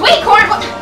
Sweet corn.